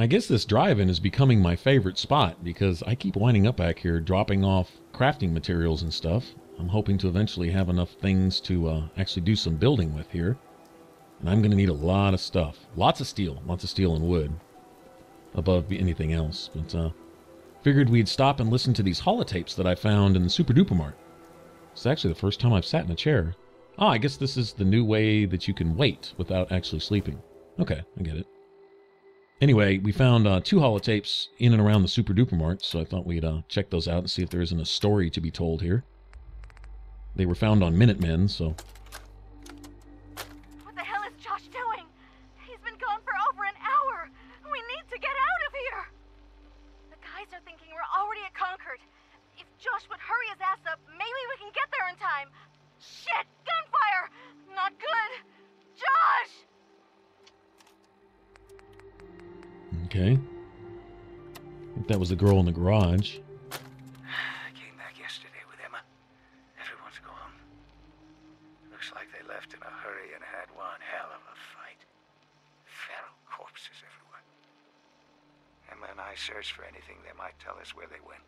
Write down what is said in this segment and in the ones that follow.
I guess this drive-in is becoming my favorite spot because I keep winding up back here dropping off crafting materials and stuff. I'm hoping to eventually have enough things to uh, actually do some building with here. And I'm going to need a lot of stuff. Lots of steel. Lots of steel and wood. Above anything else. But uh, figured we'd stop and listen to these holotapes that I found in the Super Duper Mart. It's actually the first time I've sat in a chair. Oh, I guess this is the new way that you can wait without actually sleeping. Okay, I get it. Anyway, we found uh, two holotapes in and around the Super Duper Mart, so I thought we'd uh, check those out and see if there isn't a story to be told here. They were found on Minutemen, so okay. I think that was the girl in the garage. I came back yesterday with Emma. Everyone's gone. Looks like they left in a hurry and had one hell of a fight. Feral corpses everywhere. Emma and I searched for anything that might tell us where they went.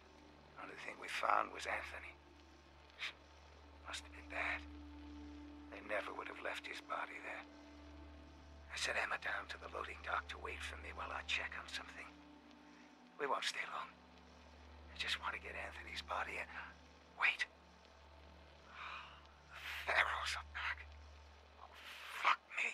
Only thing we found was Anthony. Must have been bad. They never would have left his body there. I sent Emma down to the loading dock to wait for me while I check on something. We won't stay long. I just want to get Anthony's body and... Wait. The ferals are back. Oh, fuck me.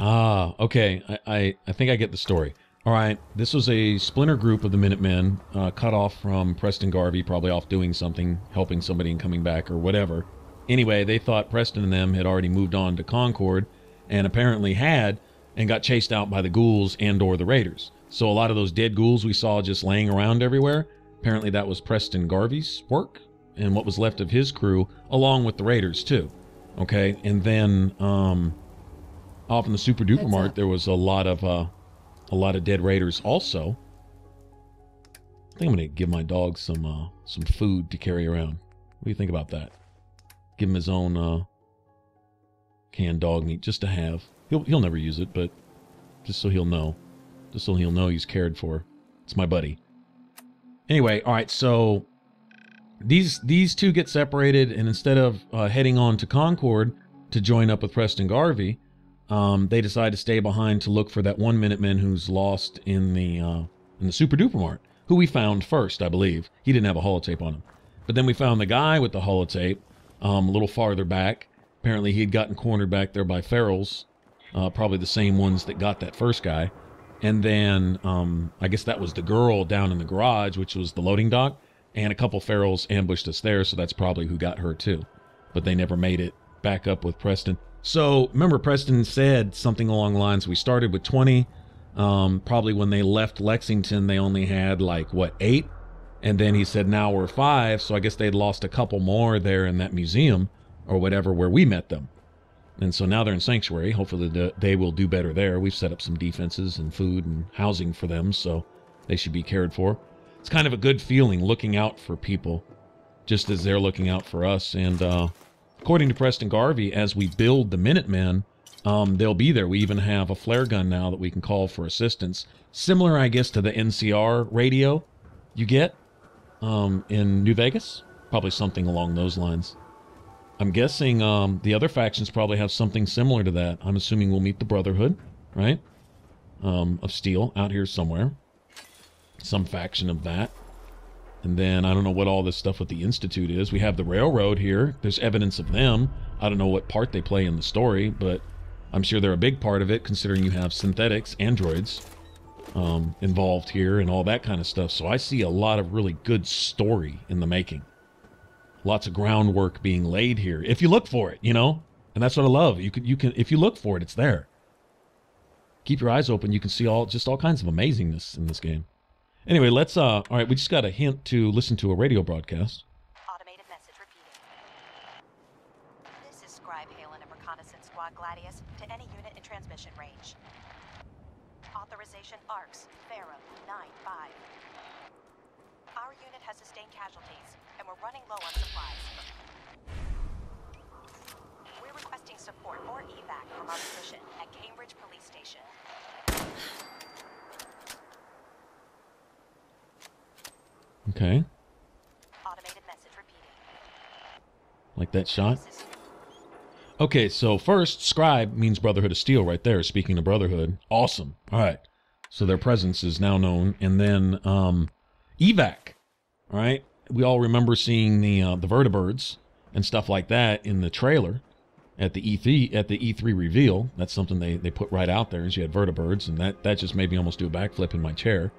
Ah, okay. I, I, I think I get the story. All right. This was a splinter group of the Minutemen, uh, cut off from Preston Garvey, probably off doing something, helping somebody and coming back or whatever. Anyway, they thought Preston and them had already moved on to Concord, and apparently had, and got chased out by the ghouls and or the raiders. So a lot of those dead ghouls we saw just laying around everywhere, apparently that was Preston Garvey's work and what was left of his crew, along with the raiders too. Okay, and then um, off in the Super Duper Mart, there was a lot of uh, a lot of dead raiders also. I think I'm gonna give my dog some uh, some food to carry around. What do you think about that? Give him his own uh, canned dog meat just to have. He'll he'll never use it, but just so he'll know, just so he'll know he's cared for. It's my buddy. Anyway, all right. So these these two get separated, and instead of uh, heading on to Concord to join up with Preston Garvey, um, they decide to stay behind to look for that one Minuteman who's lost in the uh, in the Super Duper Mart, who we found first, I believe. He didn't have a holotape on him, but then we found the guy with the holotape um, a little farther back. Apparently, he had gotten cornered back there by ferals, uh, probably the same ones that got that first guy. And then um, I guess that was the girl down in the garage, which was the loading dock, and a couple ferals ambushed us there, so that's probably who got her too. But they never made it back up with Preston. So remember, Preston said something along the lines: we started with 20. Um, probably when they left Lexington, they only had like what eight, and then he said now we're five. So I guess they'd lost a couple more there in that museum or whatever where we met them. And so now they're in sanctuary. Hopefully they will do better there. We've set up some defenses and food and housing for them, so they should be cared for. It's kind of a good feeling looking out for people, just as they're looking out for us. And uh, according to Preston Garvey, as we build the Minutemen, um, they'll be there. We even have a flare gun now that we can call for assistance, similar, I guess, to the NCR radio you get um, in New Vegas. Probably something along those lines. I'm guessing um, the other factions probably have something similar to that. I'm assuming we'll meet the Brotherhood, right? Um, of Steel out here somewhere. Some faction of that. And then I don't know what all this stuff with the Institute is. We have the Railroad here. There's evidence of them. I don't know what part they play in the story, but I'm sure they're a big part of it considering you have synthetics, androids um, involved here and all that kind of stuff. So I see a lot of really good story in the making. Lots of groundwork being laid here if you look for it you know? And that's what i love. You can you can if you look for it it's there. Keep your eyes open. You can see all just all kinds of amazingness in this game. Anyway let's uh all right we just got a hint to listen to a radio broadcast casualties, and we're running low on supplies. We're requesting support or evac from our position at Cambridge Police Station. Okay. Automated message repeating. Like that shot? Okay, so first, scribe means Brotherhood of Steel right there, speaking of Brotherhood. Awesome. All right. So their presence is now known. And then um, evac, right? We all remember seeing the uh, the vertibirds and stuff like that in the trailer at the E3 at the E3 reveal. That's something they they put right out there. Is you had vertibirds, and that that just made me almost do a backflip in my chair.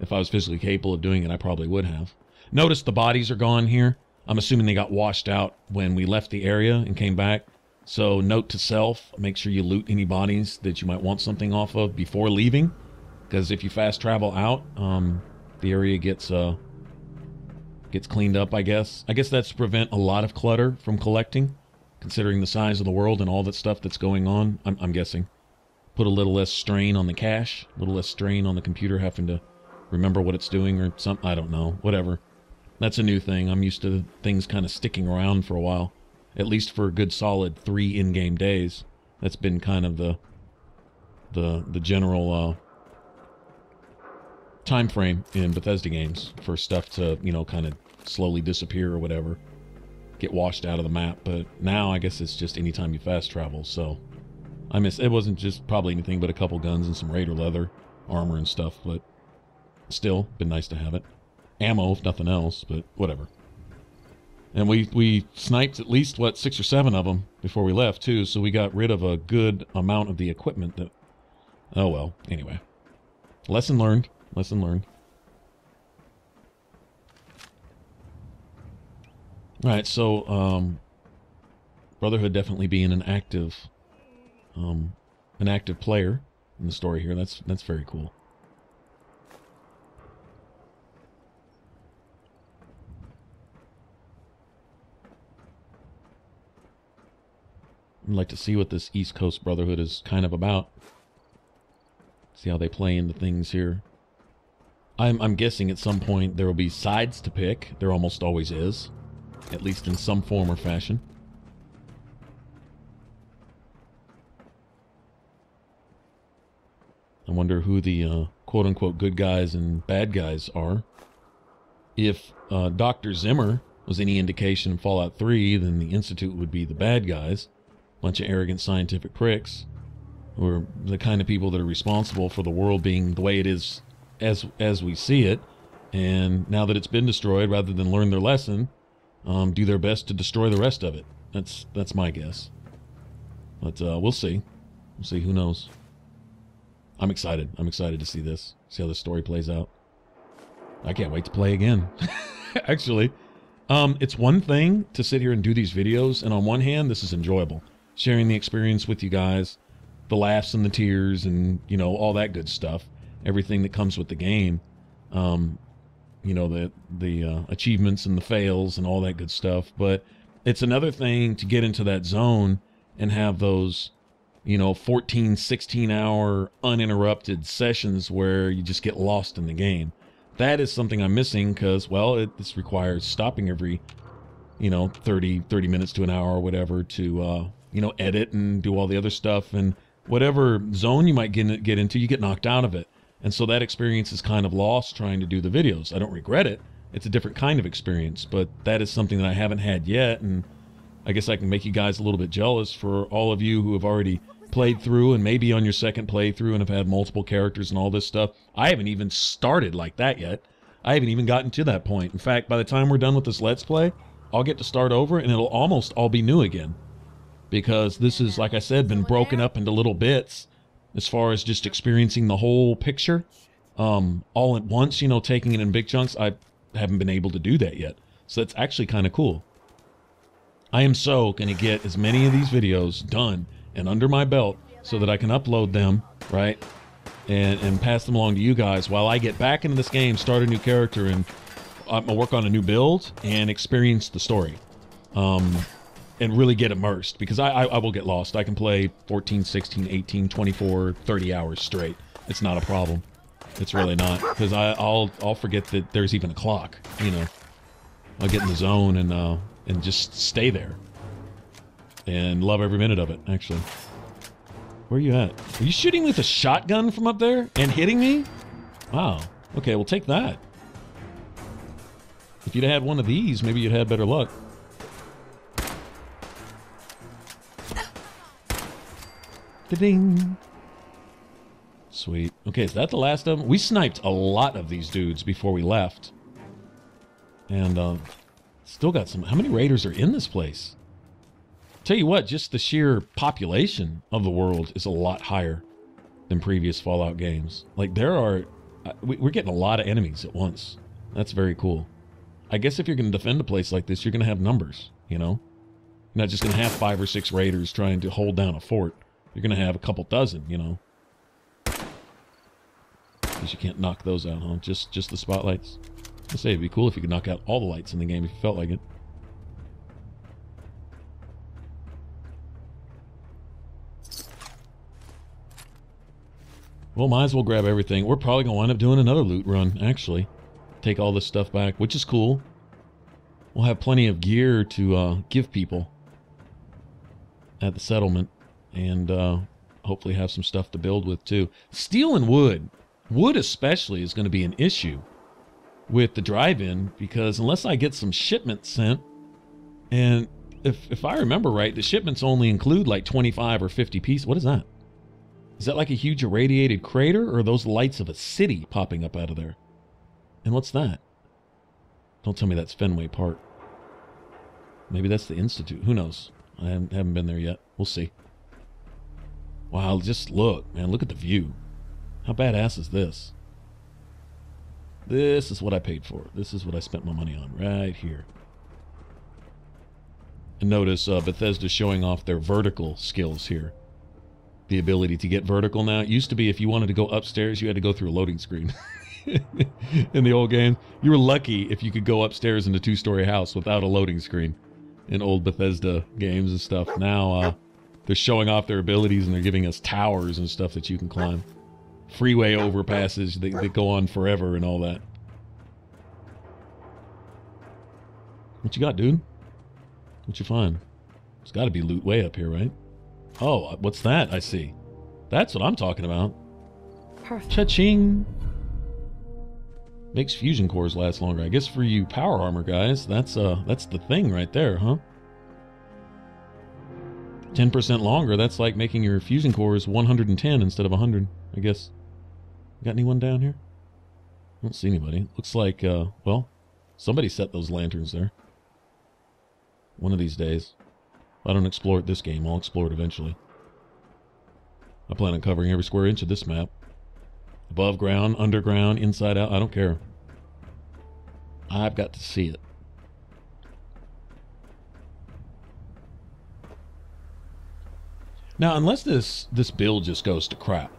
If I was physically capable of doing it, I probably would have. Notice the bodies are gone here. I'm assuming they got washed out when we left the area and came back. So, note to self: make sure you loot any bodies that you might want something off of before leaving, because if you fast travel out, um, the area gets uh gets cleaned up. I guess. I guess that's to prevent a lot of clutter from collecting, considering the size of the world and all that stuff that's going on. I'm, I'm guessing. Put a little less strain on the cache, a little less strain on the computer having to remember what it's doing or something. I don't know. Whatever. That's a new thing. I'm used to things kind of sticking around for a while, at least for a good solid three in-game days. That's been kind of the the the general uh, time frame in Bethesda games for stuff to you know kind of slowly disappear or whatever, get washed out of the map. But now I guess it's just anytime you fast travel. So I miss it wasn't just probably anything but a couple guns and some Raider leather armor and stuff, but still been nice to have it. Ammo, if nothing else, but whatever. And we we sniped at least what six or seven of them before we left too, so we got rid of a good amount of the equipment that. Oh well. Anyway, lesson learned. Lesson learned. All right, so um, Brotherhood definitely being an active, um, an active player in the story here. That's that's very cool. I'd like to see what this East Coast Brotherhood is kind of about. See how they play into things here. I'm, I'm guessing at some point there will be sides to pick. There almost always is, at least in some form or fashion. I wonder who the uh, quote unquote good guys and bad guys are. If uh, Dr. Zimmer was any indication in Fallout 3, then the Institute would be the bad guys. Bunch of arrogant scientific pricks who are the kind of people that are responsible for the world being the way it is as as we see it. And now that it's been destroyed, rather than learn their lesson, um, do their best to destroy the rest of it. That's that's my guess. But uh, we'll see. We'll see. Who knows? I'm excited. I'm excited to see this. See how the story plays out. I can't wait to play again. Actually, um, it's one thing to sit here and do these videos, and on one hand, this is enjoyable, sharing the experience with you guys, the laughs and the tears, and you know all that good stuff, everything that comes with the game. Um, you know the the uh, achievements and the fails and all that good stuff. But it's another thing to get into that zone and have those you know 14 16 hour uninterrupted sessions where you just get lost in the game that is something i'm missing because well it this requires stopping every you know 30 30 minutes to an hour or whatever to uh you know edit and do all the other stuff and whatever zone you might get get into you get knocked out of it and so that experience is kind of lost trying to do the videos i don't regret it it's a different kind of experience but that is something that i haven't had yet and I guess I can make you guys a little bit jealous for all of you who have already played through and maybe on your second playthrough and have had multiple characters and all this stuff. I haven't even started like that yet. I haven't even gotten to that point. In fact, by the time we're done with this Let's Play, I'll get to start over and it'll almost all be new again. Because this is, like I said, been broken up into little bits as far as just experiencing the whole picture um, all at once, you know, taking it in big chunks. I haven't been able to do that yet. So that's actually kind of cool. I am so going to get as many of these videos done and under my belt so that I can upload them, right? And, and pass them along to you guys while I get back into this game, start a new character, and I'm gonna work on a new build and experience the story. Um, and really get immersed because I, I, I will get lost. I can play 14, 16, 18, 24, 30 hours straight. It's not a problem. It's really not because I'll I'll forget that there's even a clock. You know, I'll get in the zone and uh, and just stay there and love every minute of it. Actually, where are you at? Are you shooting with a shotgun from up there and hitting me? Wow. Okay, we'll take that. If you'd had one of these, maybe you'd had better luck. Ding. Sweet. Okay, is that the last of them? We sniped a lot of these dudes before we left. And uh, still got some. How many raiders are in this place? Tell you what, just the sheer population of the world is a lot higher than previous Fallout games. Like there are, uh, we- we're getting a lot of enemies at once. That's very cool. I guess if you're going to defend a place like this, you're going to have numbers. You know, you're not just going to have five or six raiders trying to hold down a fort. You're going to have a couple dozen. You know, because you can't knock those out, huh? Just just the spotlights. I say it'd be cool if you could knock out all the lights in the game if you felt like it. Well, might as well grab everything. We're probably gonna wind up doing another loot run, actually. Take all this stuff back, which is cool. We'll have plenty of gear to uh, give people at the settlement, and uh, hopefully have some stuff to build with too. Steel and wood, wood especially, is going to be an issue with the drive-in because unless I get some shipments sent, and if if I remember right, the shipments only include like 25 or 50 pieces. What is that? Is that like a huge irradiated crater, or those lights of a city popping up out of there? And what's that? Don't tell me that's Fenway Park. Maybe that's the Institute. Who knows? I haven't been there yet. We'll see. Wow, just look, man. Look at the view. How badass is this? This is what I paid for. This is what I spent my money on right here. And notice uh, Bethesda showing off their vertical skills here. The ability to get vertical now. It used to be if you wanted to go upstairs, you had to go through a loading screen. in the old game, you were lucky if you could go upstairs in a two-story house without a loading screen. In old Bethesda games and stuff. Now uh, they're showing off their abilities and they're giving us towers and stuff that you can climb. Freeway overpasses that, that go on forever and all that. What you got, dude? What you find? There's got to be loot way up here, right? Oh, what's that? I see. That's what I'm talking about. Perfect. Cha-ching! Makes fusion cores last longer. I guess for you power armor guys, that's uh that's the thing right there, huh? 10% longer, that's like making your fusion cores 110 instead of 100, I guess. Got anyone down here? I don't see anybody. Looks like, uh, well, somebody set those lanterns there. One of these days. I don't explore it this game, I'll explore it eventually. I plan on covering every square inch of this map. Above ground, underground, inside out, I don't care. I've got to see it. Now, unless this this build just goes to crap,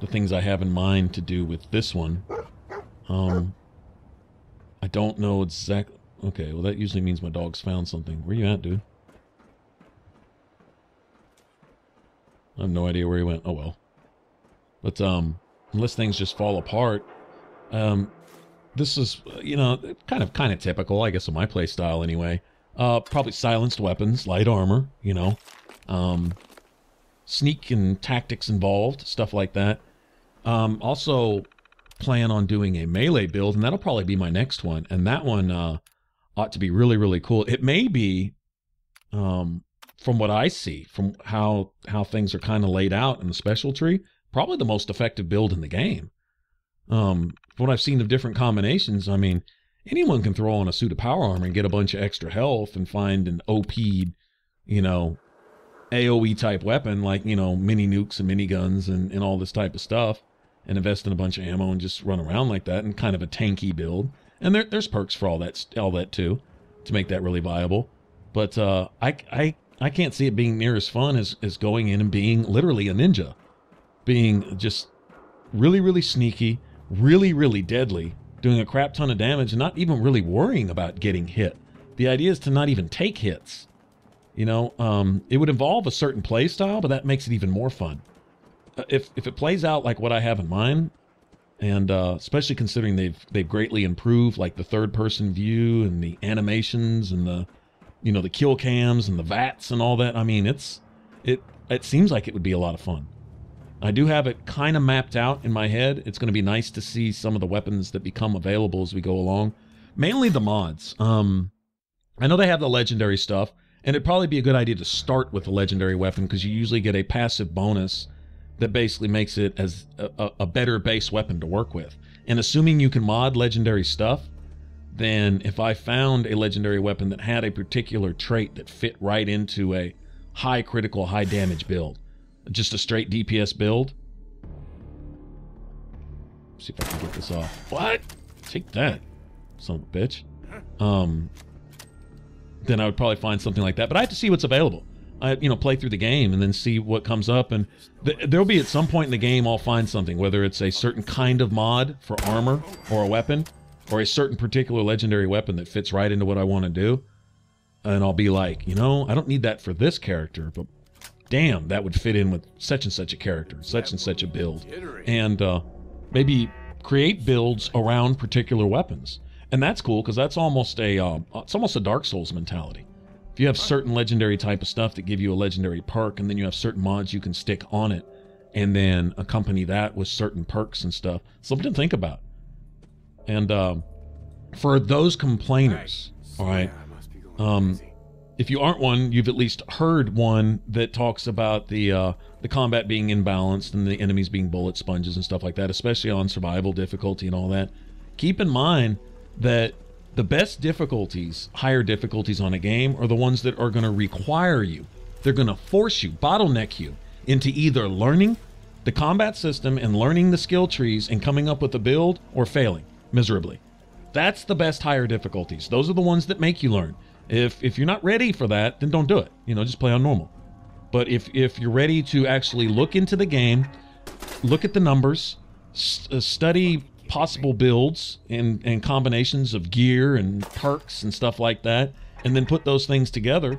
the things I have in mind to do with this one, um, I don't know exactly. Okay, well that usually means my dog's found something. Where you at, dude? I have no idea where he went. Oh well. But um, unless things just fall apart, um, this is you know kind of kind of typical, I guess, of my play style anyway. Uh, probably silenced weapons, light armor, you know, um, sneak and tactics involved, stuff like that. Um, also plan on doing a melee build, and that'll probably be my next one. And that one uh, ought to be really really cool. It may be, um, from what I see, from how how things are kind of laid out in the special tree, probably the most effective build in the game. Um, from what I've seen of different combinations, I mean, anyone can throw on a suit of power armor and get a bunch of extra health and find an OP'd, you know, AoE type weapon like, you know, mini nukes and mini guns and, and all this type of stuff and invest in a bunch of ammo and just run around like that and kind of a tanky build. And there, there's perks for all that, all that too, to make that really viable. But uh, I, I, I can't see it being near as fun as, as going in and being literally a ninja, being just really, really sneaky, really, really deadly, doing a crap ton of damage, and not even really worrying about getting hit. The idea is to not even take hits. You know, um, it would involve a certain play style, but that makes it even more fun. Uh, If if it plays out like what I have in mind, and uh, especially considering they've they've greatly improved like the third person view and the animations and the you know the kill cams and the vats and all that. I mean, it's it it seems like it would be a lot of fun. I do have it kind of mapped out in my head. It's going to be nice to see some of the weapons that become available as we go along. Mainly the mods. Um, I know they have the legendary stuff, and it'd probably be a good idea to start with a legendary weapon because you usually get a passive bonus that basically makes it as a, a, better base weapon to work with. And assuming you can mod legendary stuff, then if I found a legendary weapon that had a particular trait that fit right into a high critical, high damage build, just a straight DPS build. See if I can get this off. What? Take that, son of a bitch. Um, then I would probably find something like that. But I have to see what's available. I, you know, play through the game and then see what comes up. And th- there'll be at some point in the game I'll find something, whether it's a certain kind of mod for armor or a weapon, or a certain particular legendary weapon that fits right into what I want to do. And I'll be like, you know, I don't need that for this character, but damn, that would fit in with such and such a character, such and such a build, and uh, maybe create builds around particular weapons. And that's cool because that's almost a uh, it's almost a Dark Souls mentality. If you have certain legendary type of stuff that give you a legendary perk, and then you have certain mods you can stick on it, and then accompany that with certain perks and stuff, something to think about. And um, for those complainers, all right, um, if you aren't one, you've at least heard one that talks about the uh, the combat being imbalanced and the enemies being bullet sponges and stuff like that, especially on survival difficulty and all that. Keep in mind that the best difficulties, higher difficulties on a game, are the ones that are going to require you. They're going to force you, bottleneck you into either learning the combat system and learning the skill trees and coming up with a build or failing miserably. That's the best higher difficulties. Those are the ones that make you learn. If if you're not ready for that, then don't do it. You know, just play on normal. But if if you're ready to actually look into the game, look at the numbers, st- uh, study possible builds and and combinations of gear and perks and stuff like that, and then put those things together,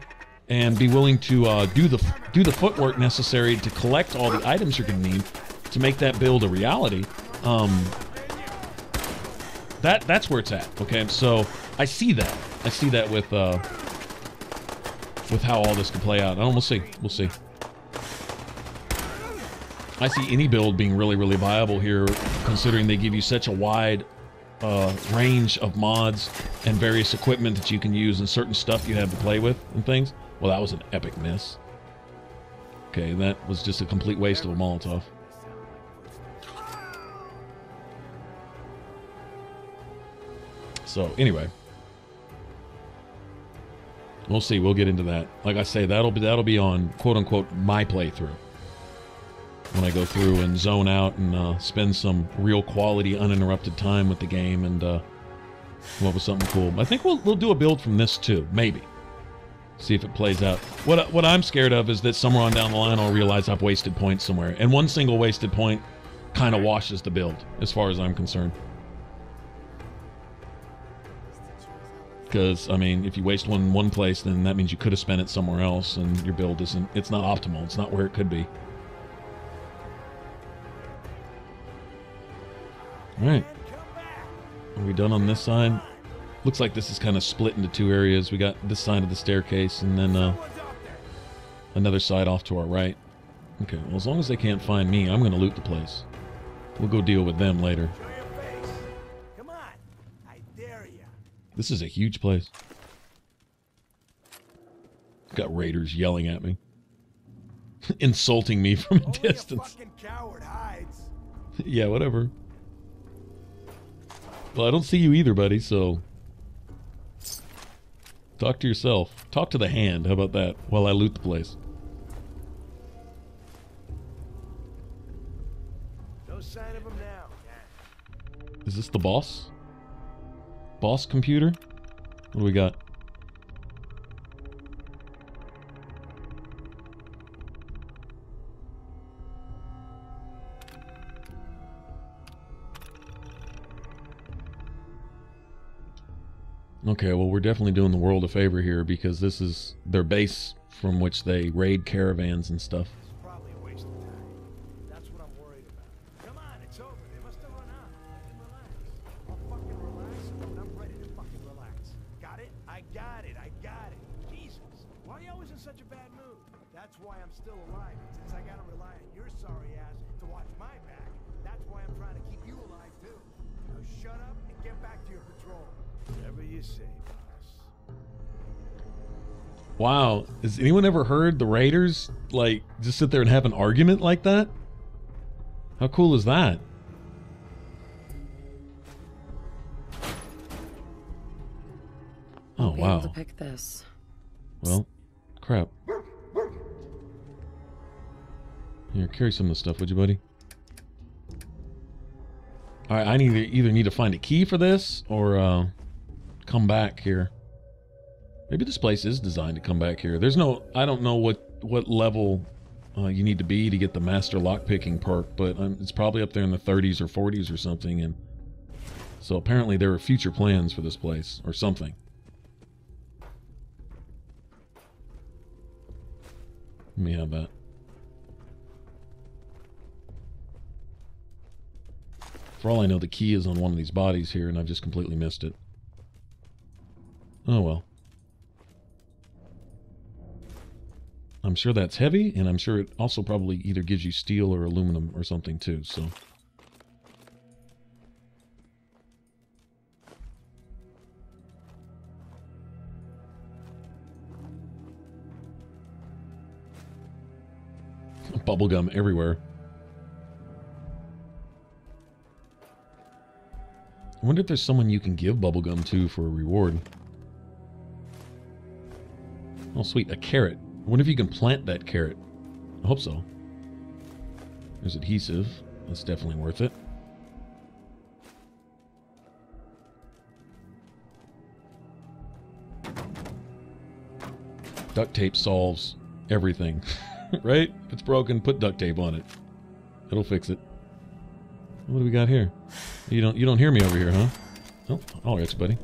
and be willing to uh, do the do the footwork necessary to collect all the items you're going to need to make that build a reality. Um, that that's where it's at. Okay, so I see that. I see that with uh, with how all this can play out. And we'll see. We'll see. I see any build being really, really viable here, considering they give you such a wide uh, range of mods and various equipment that you can use and certain stuff you have to play with and things. Well, that was an epic miss. Okay, that was just a complete waste of a Molotov. So, anyway. We'll see. We'll get into that. Like I say, that'll be that'll be on quote unquote my playthrough when I go through and zone out and uh, spend some real quality, uninterrupted time with the game and uh, come up with something cool. I think we'll we'll do a build from this too, maybe. See if it plays out. What what I'm scared of is that somewhere on down the line I'll realize I've wasted points somewhere, and one single wasted point kind of washes the build, as far as I'm concerned. because I mean, if you waste one in one place, then that means you could have spent it somewhere else, and your build isn't. It's not optimal. It's not where it could be. All right, are we done on this side? Looks like this is kind of split into two areas. We got this side of the staircase, and then uh, another side off to our right. Okay, well, as long as they can't find me, I'm going to loot the place. We'll go deal with them later. Come on. I dare. This is a huge place. Got raiders yelling at me, insulting me from a distance. yeah, whatever. Well, I don't see you either, buddy, so talk to yourself. Talk to the hand. How about that? While I loot the place. No sign of him now. Is this the boss? Boss computer? What do we got? Okay, well, we're definitely doing the world a favor here because this is their base from which they raid caravans and stuff. Wow. Has anyone ever heard the Raiders like just sit there and have an argument like that? How cool is that? Oh Be able to wow. pick this. Well, crap. Here, carry some of the stuff, would you, buddy? All right, I need to either need to find a key for this or uh, come back here. Maybe this place is designed to come back here. There's no, I don't know what what level uh, you need to be to get the master lockpicking perk, but um, it's probably up there in the 30s or 40s or something. And so apparently there are future plans for this place or something. Let me have that. For all I know, the key is on one of these bodies here, and I've just completely missed it. Oh well. I'm sure that's heavy, and I'm sure it also probably either gives you steel or aluminum or something too, so. Bubblegum everywhere. I wonder if there's someone you can give bubblegum to for a reward. Oh, sweet. A carrot. I wonder if you can plant that carrot. I hope so. There's adhesive. That's definitely worth it. Duct tape solves everything. right? If it's broken, put duct tape on it. It'll fix it. What do we got here? You don't you don't hear me over here, huh? Oh, all right, buddy.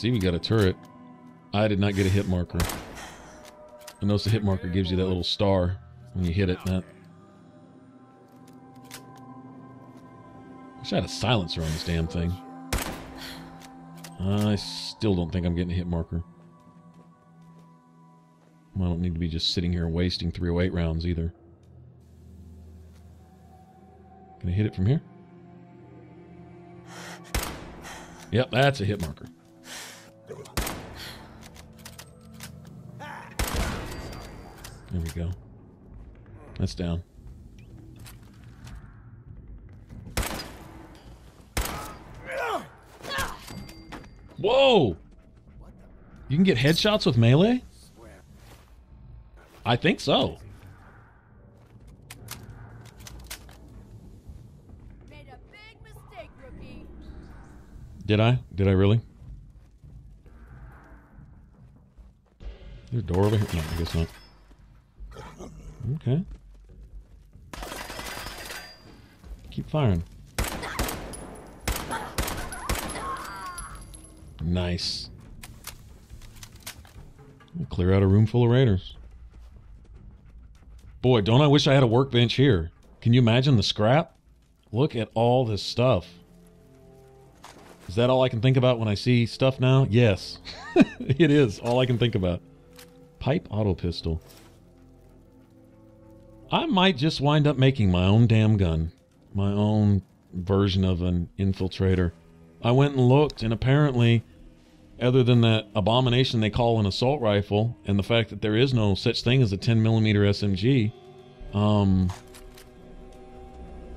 See, we got a turret. I did not get a hit marker. I notice the hit marker gives you that little star when you hit it. That. Wish I had a silencer on this damn thing. I still don't think I'm getting a hit marker. I don't need to be just sitting here wasting 308 rounds either. Can I hit it from here? Yep, that's a hit marker. There we go. That's down. Whoa! You can get headshots with melee? I think so. Made a big mistake, rookie. Did I? Did I really? Is there a door over here? No, I guess not. Okay. Keep firing. Nice. Clear out a room full of raiders. Boy, don't I wish I had a workbench here. Can you imagine the scrap? Look at all this stuff. Is that all I can think about when I see stuff now? Yes. it is all I can think about. Pipe auto pistol. I might just wind up making my own damn gun. My own version of an infiltrator. I went and looked, and apparently, other than that abomination they call an assault rifle, and the fact that there is no such thing as a 10 millimeter SMG, um,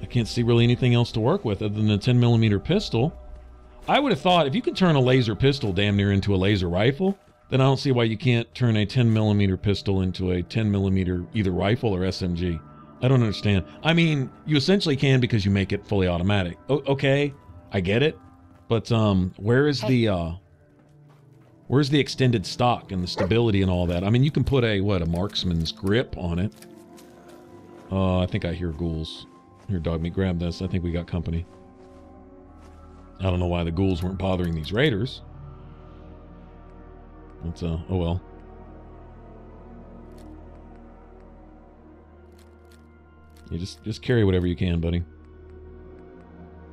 I can't see really anything else to work with other than a 10 millimeter pistol. I would have thought if you could turn a laser pistol damn near into a laser rifle, then I don't see why you can't turn a 10 millimeter pistol into a 10 millimeter either rifle or SMG. I don't understand. I mean, you essentially can because you make it fully automatic. O- okay, I get it, but um, where is the uh, where's the extended stock and the stability and all that? I mean, you can put a what a marksman's grip on it. Uh, I think I hear ghouls. Here, dog me, grab this. I think we got company. I don't know why the ghouls weren't bothering these raiders. It's uh, oh well. You just just carry whatever you can, buddy.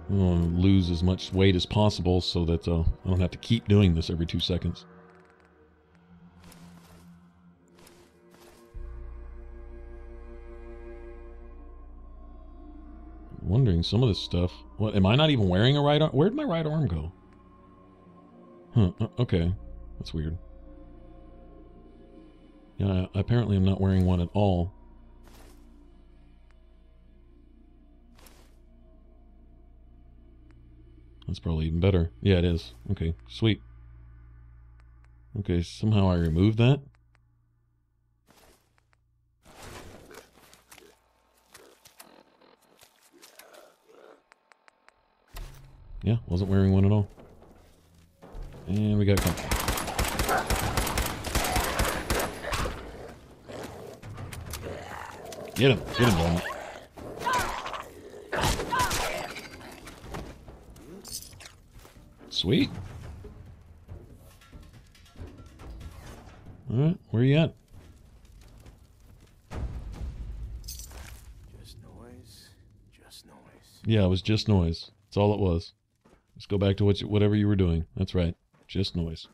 I want to lose as much weight as possible so that uh, I don't have to keep doing this every two seconds. Wondering some of this stuff. What? Am I not even wearing a right arm? Where'd my right arm go? Huh. uh, Okay. That's weird. Yeah, apparently I'm not wearing one at all. That's probably even better. Yeah, it is. Okay, sweet. Okay, somehow I removed that. Yeah, wasn't wearing one at all. And we got. Get him, get him. Sweet. Alright, where you at? Just noise. Just noise. Yeah, it was just noise. That's all it was. Let's go back to what you, whatever you were doing. That's right. Just noise.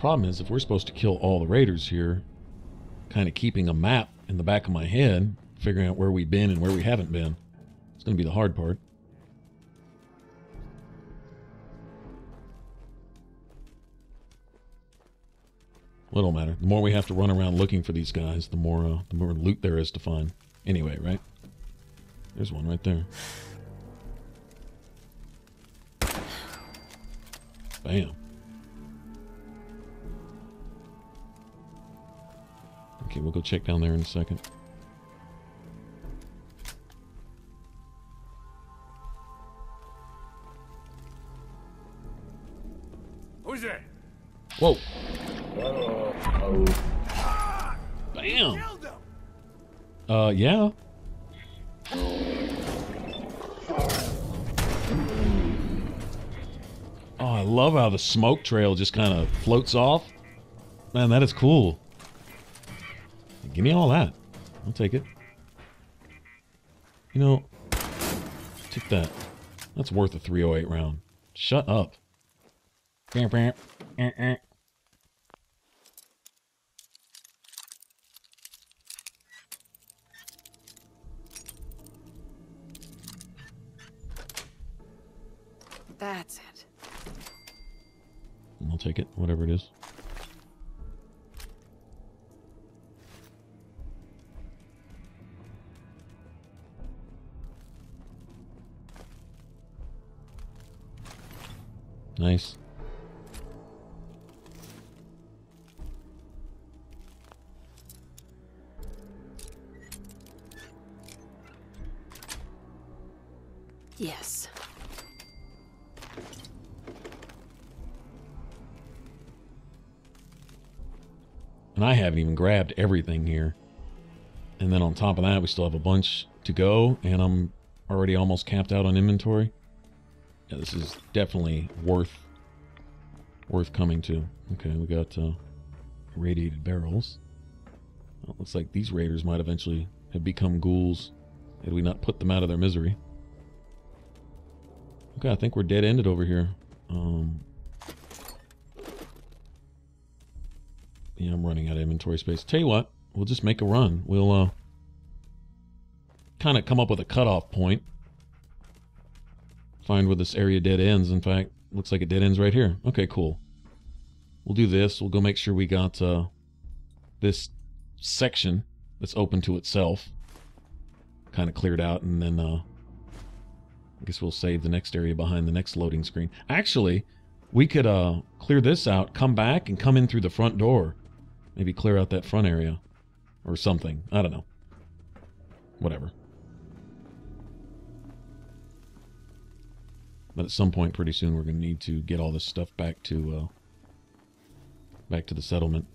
Problem is, if we're supposed to kill all the raiders here, kind of keeping a map in the back of my head, figuring out where we've been and where we haven't been, it's going to be the hard part. Don't matter. The more we have to run around looking for these guys, the more uh, the more loot there is to find. Anyway, right? There's one right there. Bam. Okay, we'll go check down there in a second. Who's there? Whoa. Bam. Uh, yeah. Oh, I love how the smoke trail just kind of floats off. Man, that is cool. Give me all that. I'll take it. You know, take that. That's worth a 308 round. Shut up. Eh, eh. That's it. I'll take it, whatever it is. Nice. Yes. And I haven't even grabbed everything here. And then on top of that, we still have a bunch to go, and I'm already almost capped out on inventory. Yeah, this is definitely worth worth coming to. Okay, we got uh, radiated barrels. Well, looks like these raiders might eventually have become ghouls had we not put them out of their misery. Okay, I think we're dead ended over here. Um, Yeah, I'm running out of inventory space. Tell you what, we'll just make a run. We'll uh kind of come up with a cutoff point. Find where this area dead ends. In fact, looks like it dead ends right here. Okay, cool. We'll do this. We'll go make sure we got uh this section that's open to itself kind of cleared out and then uh I guess we'll save the next area behind the next loading screen. Actually, we could uh clear this out, come back and come in through the front door. Maybe clear out that front area or something. I don't know. Whatever. But at some point pretty soon we're going to need to get all this stuff back to uh back to the settlement.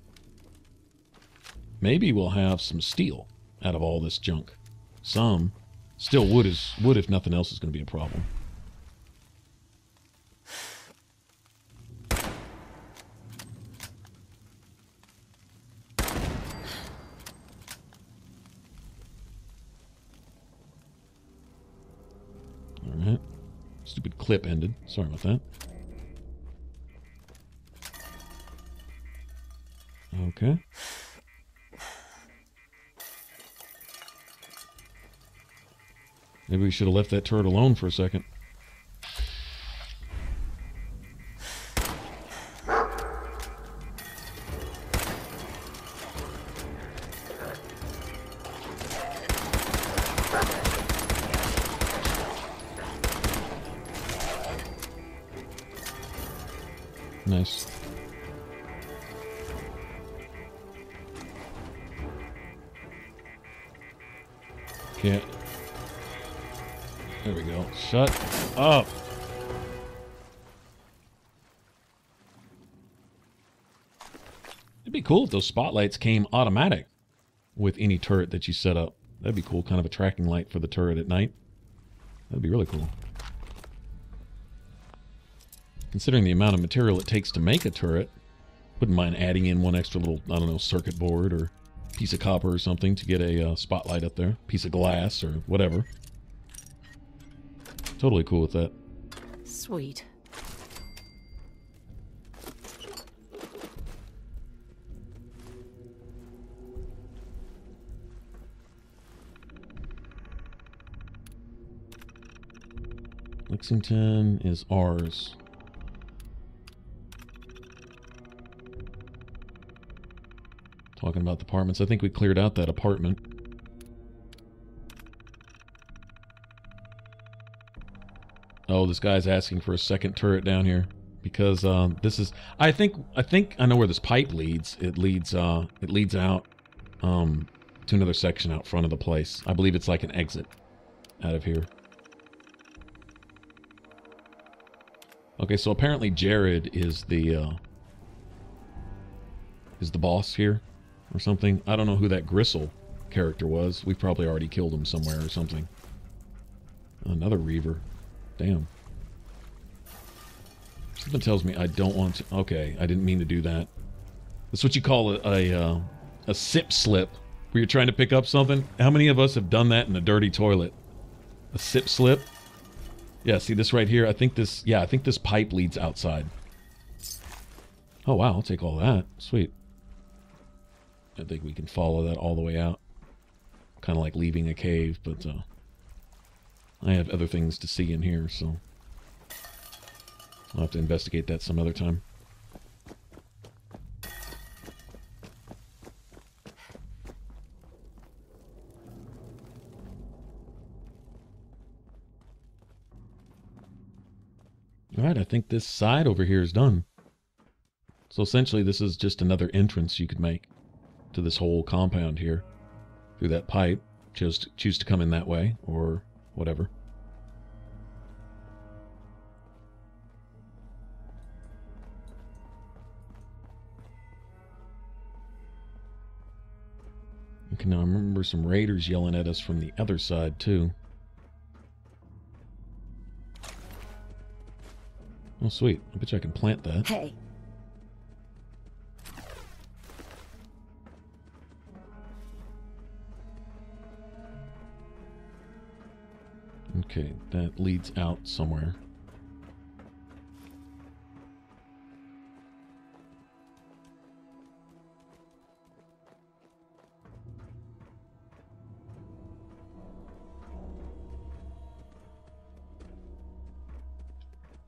Maybe we'll have some steel out of all this junk. Some still wood is wood if nothing else is going to be a problem. All Stupid clip ended. Sorry about that. Okay. Maybe we should have left that turret alone for a second. We go. Shut up. It'd be cool if those spotlights came automatic with any turret that you set up. That'd be cool. Kind of a tracking light for the turret at night. That'd be really cool. Considering the amount of material it takes to make a turret, wouldn't mind adding in one extra little, I don't know, circuit board or piece of copper or something to get a uh, spotlight up there. Piece of glass or whatever. Totally cool with that. Sweet. Lexington is ours. Talking about the apartments. I think we cleared out that apartment. Oh, this guy's asking for a second turret down here because um, this is. I think. I think I know where this pipe leads. It leads. Uh, it leads out um, to another section out front of the place. I believe it's like an exit out of here. Okay, so apparently Jared is the uh, is the boss here or something. I don't know who that Gristle character was. We probably already killed him somewhere or something. Another Reaver. Damn. Something tells me I don't want to. Okay, I didn't mean to do that. That's what you call a a, uh, a sip slip, where you're trying to pick up something. How many of us have done that in a dirty toilet? A sip slip. Yeah, see this right here? I think this, yeah, I think this pipe leads outside. Oh, wow, I'll take all that. Sweet. I think we can follow that all the way out. Kind of like leaving a cave, but uh, I have other things to see in here, so I'll have to investigate that some other time. Alright, I think this side over here is done. So essentially this is just another entrance you could make to this whole compound here. Through that pipe. Just choose to come in that way, or whatever. I remember some raiders yelling at us from the other side, too. Oh, sweet. I bet you I can plant that. Hey. Okay, that leads out somewhere.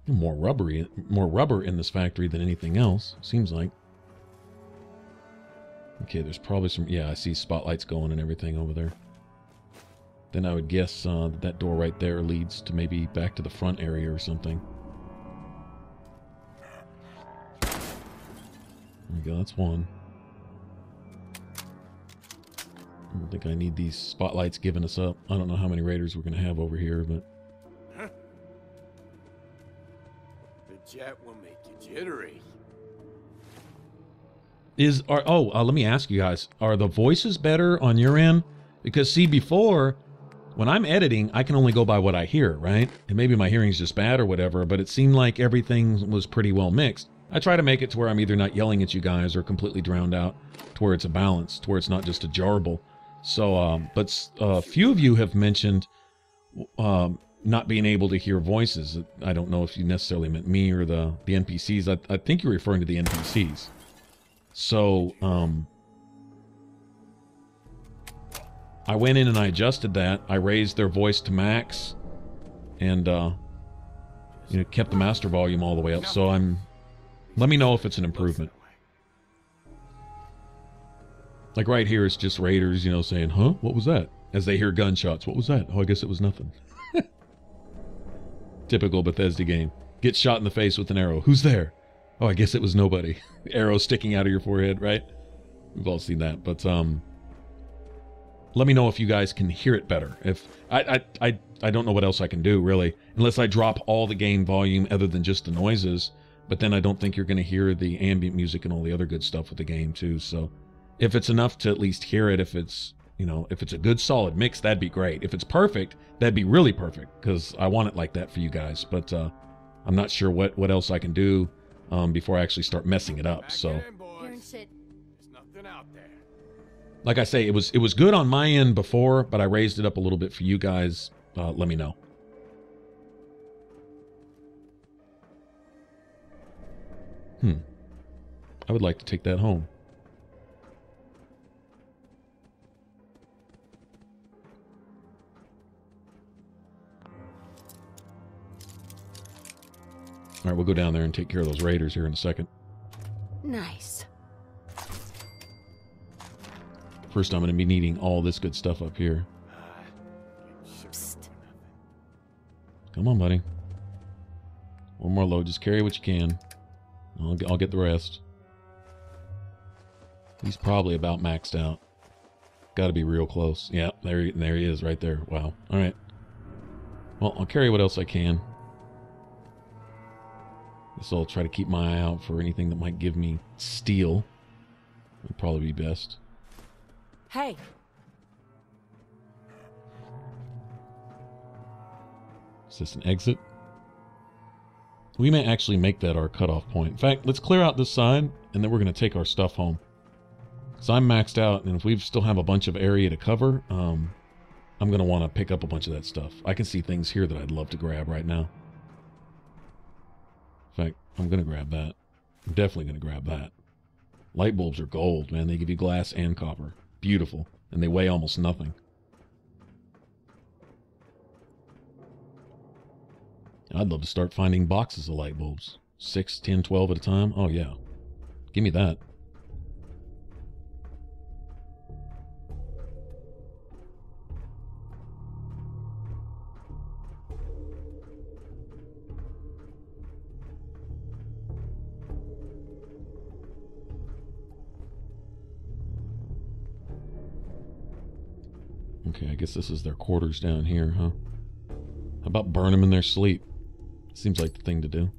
More rubbery, more rubber in this factory than anything else. Seems like. Okay, there's probably some. Yeah, I see spotlights going and everything over there. Then I would guess uh, that door right there leads to maybe back to the front area or something. There we go. That's one. I don't think I need these spotlights giving us up. I don't know how many raiders we're going to have over here, but Jet will make you jittery. is are oh uh, let me ask you guys are the voices better on your end? Because see before when i'm editing i can only go by what i hear right? And maybe my hearing's just bad or whatever but it seemed like everything was pretty well mixed. I try to make it to where i'm either not yelling at you guys or completely drowned out to where it's a balance to where it's not just a jarble. So um but a few of you have mentioned um not being able to hear voices. I don't know if you necessarily meant me or the the NPCs. I, I think you're referring to the NPCs. So um, I went in and I adjusted that. I raised their voice to max, and uh, you know kept the master volume all the way up. So I'm. Let me know if it's an improvement. Like right here, it's just raiders, you know, saying, "Huh, what was that?" As they hear gunshots. What was that? Oh, I guess it was nothing. Typical Bethesda game. Get shot in the face with an arrow. Who's there? Oh, I guess it was nobody. arrow sticking out of your forehead, right? We've all seen that. But um, let me know if you guys can hear it better. If I I I, I don't know what else I can do really, unless I drop all the game volume other than just the noises. But then I don't think you're going to hear the ambient music and all the other good stuff with the game too. So if it's enough to at least hear it, if it's you know, if it's a good solid mix, that'd be great. If it's perfect, that'd be really perfect because I want it like that for you guys. But uh, I'm not sure what what else I can do um, before I actually start messing it up. So, Hearing shit. There's nothing out there. like I say, it was it was good on my end before, but I raised it up a little bit for you guys. Uh, let me know. Hmm. I would like to take that home. All right, we'll go down there and take care of those raiders here in a second. Nice. First, I'm going to be needing all this good stuff up here. Psst. Come on, buddy. One more load. Just carry what you can. I'll get, I'll get the rest. He's probably about maxed out. Got to be real close. Yeah, there, there he is, right there. Wow. All right. Well, I'll carry what else I can. Guess I'll try to keep my eye out for anything that might give me steel. Would probably be best. Hey, Is this an exit? We may actually make that our cutoff point. In fact, let's clear out this side, and then we're going to take our stuff home. So I'm maxed out, and if we still have a bunch of area to cover, um, I'm going to want to pick up a bunch of that stuff. I can see things here that I'd love to grab right now. Fact, I'm going to grab that. I'm definitely going to grab that. Light bulbs are gold, man. They give you glass and copper. Beautiful. And they weigh almost nothing. I'd love to start finding boxes of light bulbs. Six, ten, twelve at a time? Oh, yeah. Give me that. Guess this is their quarters down here, huh? How about burn them in their sleep? Seems like the thing to do.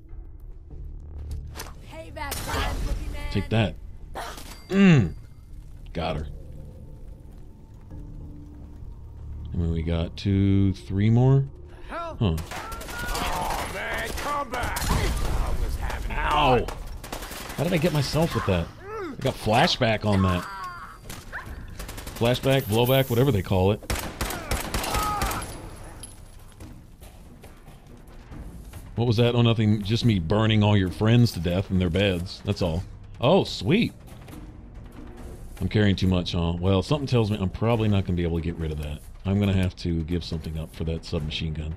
Payback time. Take that. Mmm. Got her. And then we got two, three more. Huh. Oh, man, come back. I was having Ow! How did I get myself with that? I got flashback on that. Flashback, blowback, whatever they call it. What was that? Oh, nothing. Just me burning all your friends to death in their beds. That's all. Oh, sweet. I'm carrying too much, huh? Well, something tells me I'm probably not going to be able to get rid of that. I'm going to have to give something up for that submachine gun.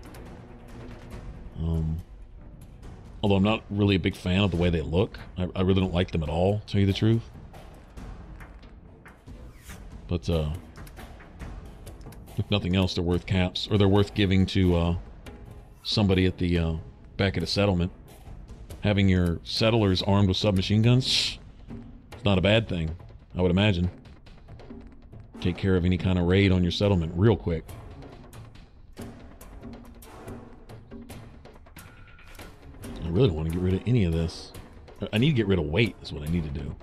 Um, although I'm not really a big fan of the way they look. I, I really don't like them at all, to tell you the truth. But, uh, if nothing else, they're worth caps, or they're worth giving to, uh, somebody at the, uh, back at a settlement. Having your settlers armed with submachine guns, it's not a bad thing, I would imagine. Take care of any kind of raid on your settlement real quick. I really don't want to get rid of any of this. I need to get rid of weight, is what I need to do.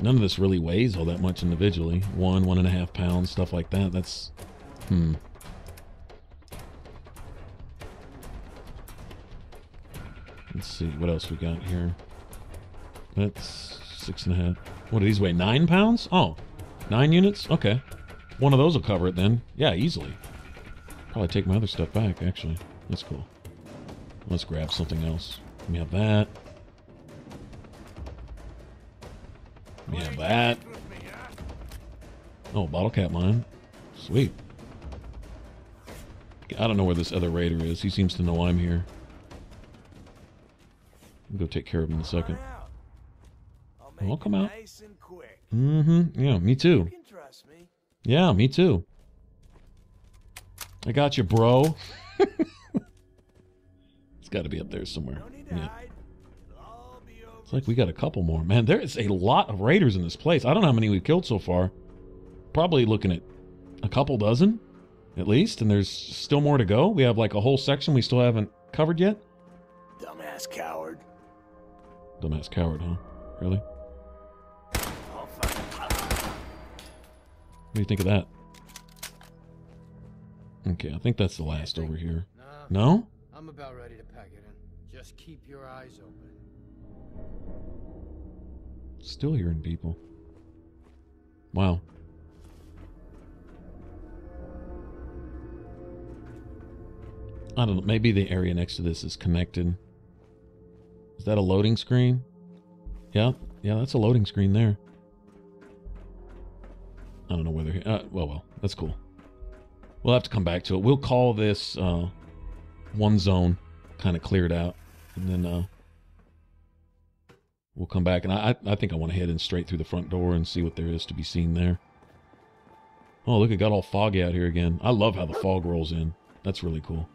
None of this really weighs all that much individually. One, one and a half pounds, stuff like that. That's. Hmm. Let's see, what else we got here? That's six and a half. What do these weigh? Nine pounds? Oh, nine units? Okay. One of those will cover it then. Yeah, easily. Probably take my other stuff back, actually. That's cool. Let's grab something else. We have that. We have that. Oh, bottle cap mine. Sweet. I don't know where this other raider is. He seems to know I'm here. Go take care of him in a second. I'll come out. Nice and quick. Mm-hmm. Yeah, me too. You can trust me. Yeah, me too. I got you, bro. it's got to be up there somewhere. No need to Yeah. hide. It'll all be over. It's like we got a couple more. Man, there is a lot of raiders in this place. I don't know how many we've killed so far. Probably looking at a couple dozen, at least. And there's still more to go. We have like a whole section we still haven't covered yet. Dumbass coward. Dumbass coward, huh? Really? What do you think of that? Okay, I think that's the last over here. Nah, No? I'm about ready to pack it in. Just keep your eyes open. Still hearing people. Wow. I don't know. Maybe the area next to this is connected. Is that a loading screen? Yeah. Yeah, that's a loading screen there. I don't know whether. Uh, well, well, that's cool. We'll have to come back to it. We'll call this uh, one zone kind of cleared out, and then uh, we'll come back. And I, I I think I want to head in straight through the front door and see what there is to be seen there. Oh, look, it got all foggy out here again. I love how the fog rolls in. That's really cool.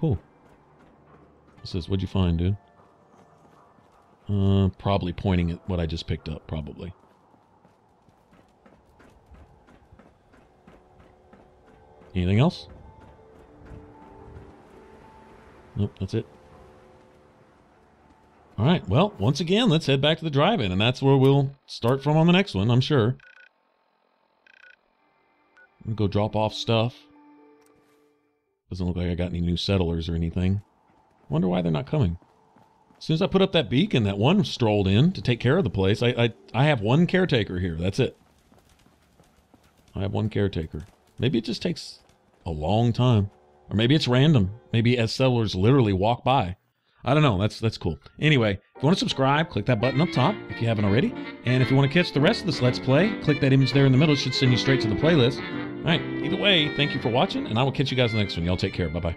Cool. It says, what'd you find, dude? Uh, probably pointing at what I just picked up, probably. Anything else? Nope, that's it. All right, well, once again, let's head back to the drive-in, and that's where we'll start from on the next one, I'm sure. Go drop off stuff. Doesn't look like I got any new settlers or anything. Wonder why they're not coming. As soon as I put up that beacon, that one strolled in to take care of the place. I, I, I have one caretaker here. That's it. I have one caretaker. Maybe it just takes a long time. Or maybe it's random. Maybe as settlers literally walk by. I don't know. That's that's cool. Anyway, if you want to subscribe, click that button up top if you haven't already. And if you want to catch the rest of this Let's Play, click that image there in the middle. It should send you straight to the playlist. All right. Either way, thank you for watching, and I will catch you guys in the next one. Y'all take care. Bye bye.